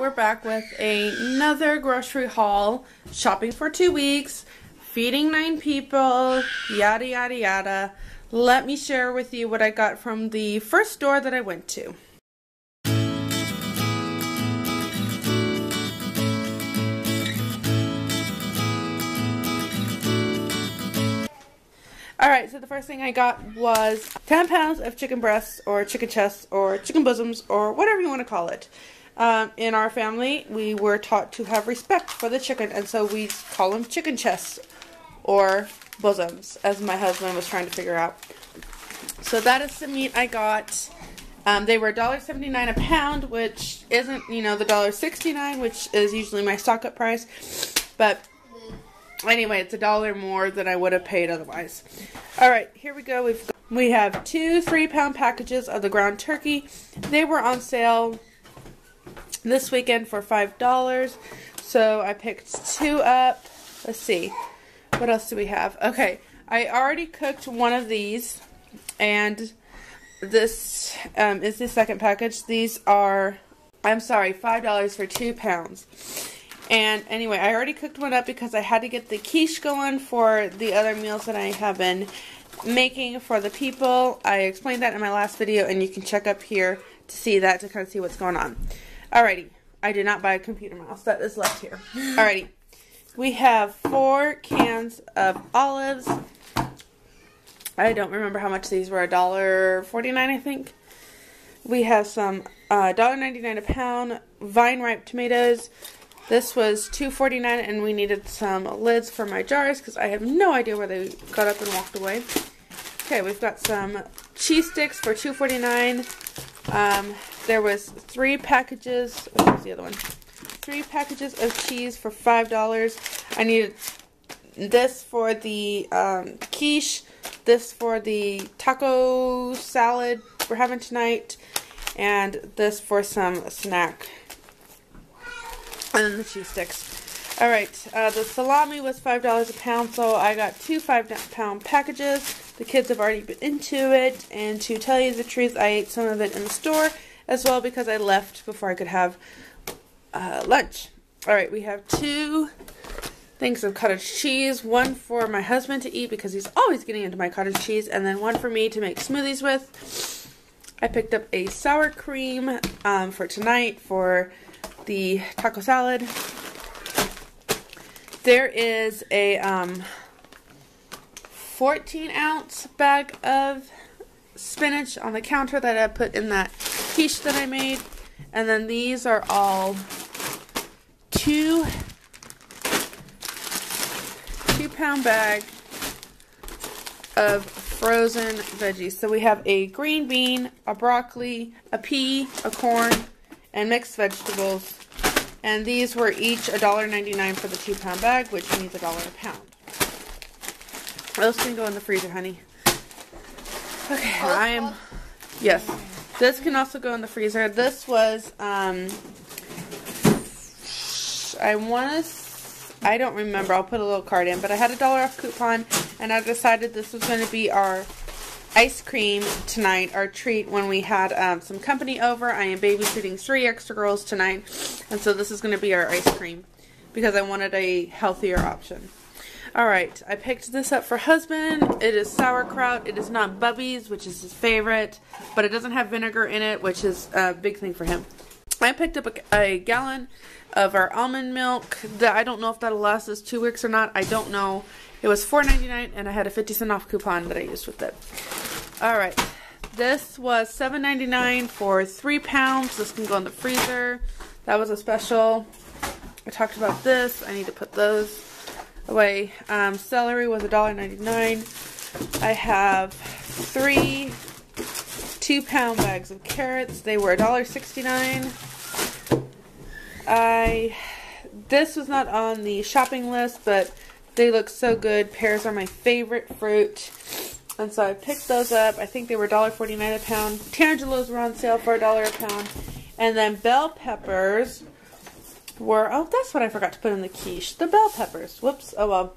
we're back with another grocery haul. Shopping for two weeks, feeding nine people, yada yada yada. Let me share with you what I got from the first store that I went to. Alright, so the first thing I got was 10 pounds of chicken breasts or chicken chests or chicken bosoms or whatever you want to call it. Um, in our family, we were taught to have respect for the chicken, and so we call them chicken chests or bosoms, as my husband was trying to figure out. So that is the meat I got. Um, they were $1.79 a pound, which isn't, you know, the $1.69, which is usually my stock up price. But Anyway, it's a dollar more than I would have paid otherwise. All right, here we go. We've got, we have two three-pound packages of the ground turkey. They were on sale this weekend for five dollars. So I picked two up. Let's see, what else do we have? Okay, I already cooked one of these, and this um, is the second package. These are, I'm sorry, five dollars for two pounds. And anyway, I already cooked one up because I had to get the quiche going for the other meals that I have been making for the people. I explained that in my last video and you can check up here to see that to kind of see what's going on. Alrighty, I did not buy a computer mouse. That is left here. Alrighty, we have four cans of olives. I don't remember how much these were. $1.49 I think. We have some uh, $1.99 a pound vine ripe tomatoes. This was $2.49 and we needed some lids for my jars because I have no idea where they got up and walked away. Okay, we've got some cheese sticks for $2.49. Um, there was three packages. Oh, the other one? Three packages of cheese for $5. I needed this for the um, quiche, this for the taco salad we're having tonight, and this for some snack and the cheese sticks. Alright, uh, the salami was $5 a pound, so I got two 5 pound packages. The kids have already been into it, and to tell you the truth, I ate some of it in the store as well because I left before I could have uh, lunch. Alright, we have two things of cottage cheese. One for my husband to eat because he's always getting into my cottage cheese, and then one for me to make smoothies with. I picked up a sour cream um, for tonight for the taco salad. There is a um, 14 ounce bag of spinach on the counter that I put in that quiche that I made. And then these are all two two pound bag of frozen veggies. So we have a green bean, a broccoli, a pea, a corn, and mixed vegetables. And these were each $1.99 for the two pound bag, which means a dollar a pound. Those can go in the freezer, honey. Okay, I am. Yes. This can also go in the freezer. This was, um, I want to, I don't remember. I'll put a little card in, but I had a dollar off coupon, and I decided this was going to be our ice cream tonight, our treat when we had um, some company over. I am babysitting three extra girls tonight, and so this is going to be our ice cream because I wanted a healthier option. Alright, I picked this up for husband. It is sauerkraut. It is not Bubbies, which is his favorite, but it doesn't have vinegar in it, which is a big thing for him. I picked up a, a gallon of our almond milk. That I don't know if that'll last us two weeks or not. I don't know. It was $4.99 and I had a 50 cent off coupon that I used with it. Alright, this was $7.99 for three pounds. This can go in the freezer. That was a special. I talked about this. I need to put those away. Um, celery was $1.99. I have three two pound bags of carrots. They were $1.69. I this was not on the shopping list, but they look so good. Pears are my favorite fruit. And so I picked those up. I think they were $1.49 a pound. Tangelos were on sale for a dollar a pound. And then bell peppers were, oh, that's what I forgot to put in the quiche. The bell peppers. Whoops. Oh, well.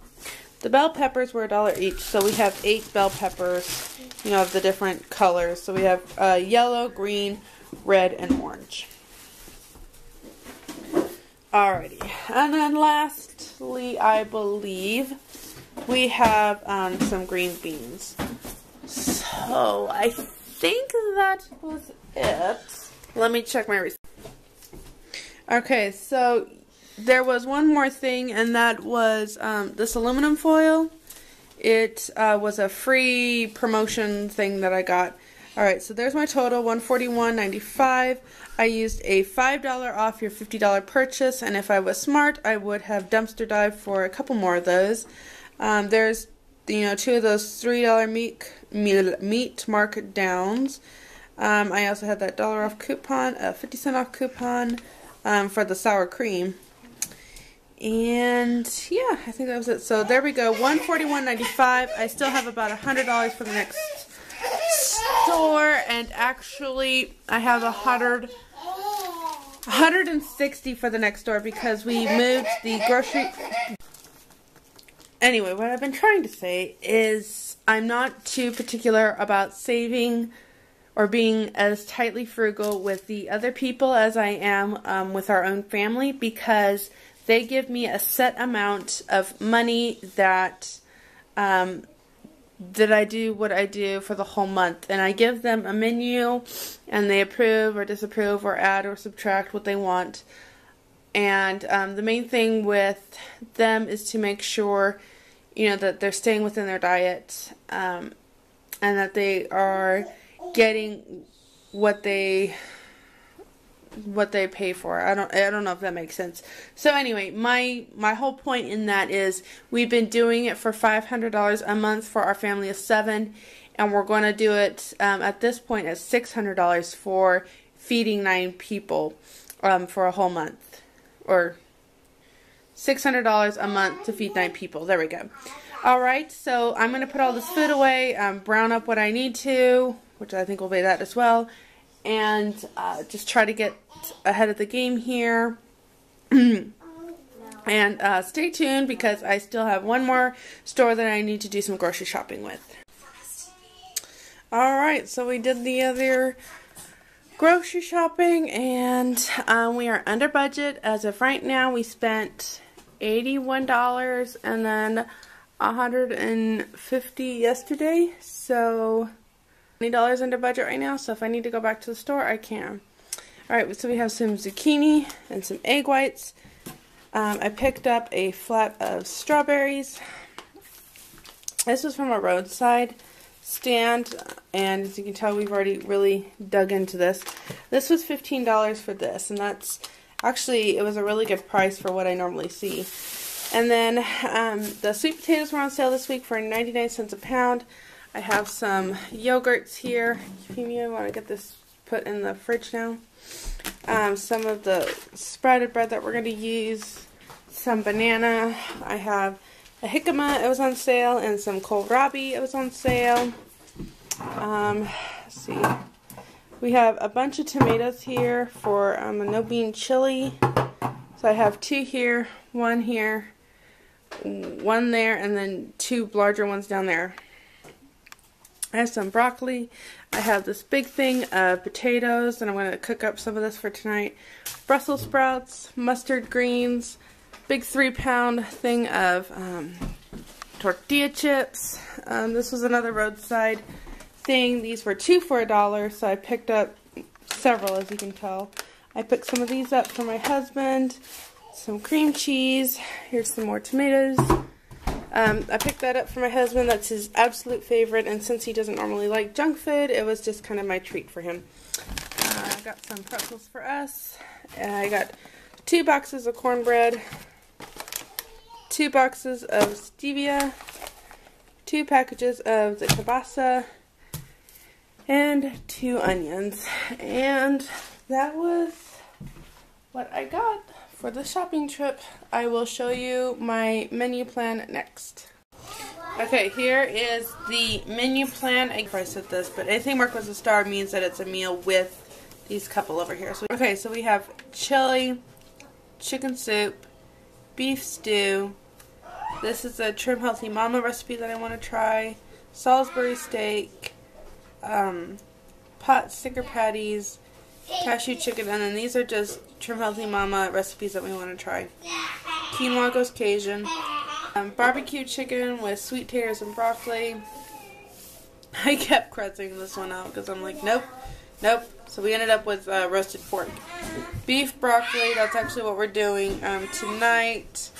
The bell peppers were a dollar each. So we have eight bell peppers, you know, of the different colors. So we have uh, yellow, green, red, and orange. Alrighty. And then lastly, I believe we have um, some green beans. So I think that was it. Let me check my receipt. Okay, so there was one more thing, and that was um, this aluminum foil. It uh, was a free promotion thing that I got. Alright, so there's my total, $141.95. I used a $5 off your $50 purchase, and if I was smart, I would have dumpster dived for a couple more of those. Um, there's, you know, two of those $3 meat, meat markdowns. Um, I also had that dollar off coupon, a 50 cent off coupon um, for the sour cream. And yeah, I think that was it. So there we go, $141.95. I still have about $100 for the next store, and actually, I have a hundred. 160 for the next store because we moved the grocery anyway what i've been trying to say is i'm not too particular about saving or being as tightly frugal with the other people as i am um, with our own family because they give me a set amount of money that um, that I do what I do for the whole month. And I give them a menu and they approve or disapprove or add or subtract what they want. And um, the main thing with them is to make sure, you know, that they're staying within their diet um, and that they are getting what they what they pay for. I don't I don't know if that makes sense. So anyway, my my whole point in that is we've been doing it for $500 a month for our family of 7 and we're going to do it um, at this point at $600 for feeding 9 people um, for a whole month or $600 a month to feed 9 people. There we go. Alright, so I'm going to put all this food away, um, brown up what I need to, which I think will be that as well, and uh, just try to get ahead of the game here. and uh, stay tuned because I still have one more store that I need to do some grocery shopping with. Alright, so we did the other grocery shopping and um, we are under budget. As of right now, we spent $81 and then 150 yesterday. So $20 under budget right now, so if I need to go back to the store, I can. Alright, so we have some zucchini and some egg whites. Um, I picked up a flat of strawberries. This was from a roadside stand, and as you can tell, we've already really dug into this. This was $15 for this, and that's actually, it was a really good price for what I normally see. And then um, the sweet potatoes were on sale this week for 99 cents a pound. I have some yogurts here. Euphemia, want to get this put in the fridge now. Um, some of the sprouted bread that we're going to use. Some banana. I have a jicama, it was on sale, and some kohlrabi, it was on sale. Um, see. We have a bunch of tomatoes here for um, a no-bean chili. So I have two here, one here, one there, and then two larger ones down there. I have some broccoli. I have this big thing of potatoes, and I'm going to cook up some of this for tonight. Brussels sprouts, mustard greens, big three pound thing of um, tortilla chips. Um, this was another roadside thing. These were two for a dollar, so I picked up several, as you can tell. I picked some of these up for my husband. Some cream cheese. Here's some more tomatoes. Um, I picked that up for my husband. That's his absolute favorite, and since he doesn't normally like junk food, it was just kind of my treat for him. Uh, I got some pretzels for us. I got two boxes of cornbread, two boxes of stevia, two packages of the kielbasa, and two onions. And that was what I got for the shopping trip. I will show you my menu plan next. Okay, here is the menu plan. I probably said this, but anything marked with a star means that it's a meal with these couple over here. So Okay, so we have chili, chicken soup, beef stew. This is a Trim Healthy Mama recipe that I want to try. Salisbury steak, um, pot sticker patties, cashew chicken, and then these are just Trim Healthy Mama recipes that we want to try. Quinoa goes Cajun. Um, barbecue chicken with sweet taters and broccoli. I kept crossing this one out because I'm like, nope, nope. So we ended up with uh, roasted pork. Beef broccoli, that's actually what we're doing um, tonight.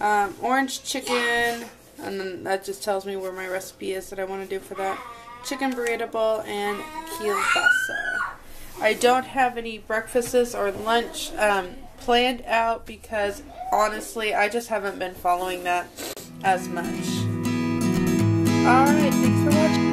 Um, orange chicken, and then that just tells me where my recipe is that I want to do for that. Chicken burrito bowl and kielbasa. I don't have any breakfasts or lunch um, planned out because honestly, I just haven't been following that as much. Alright, thanks for watching.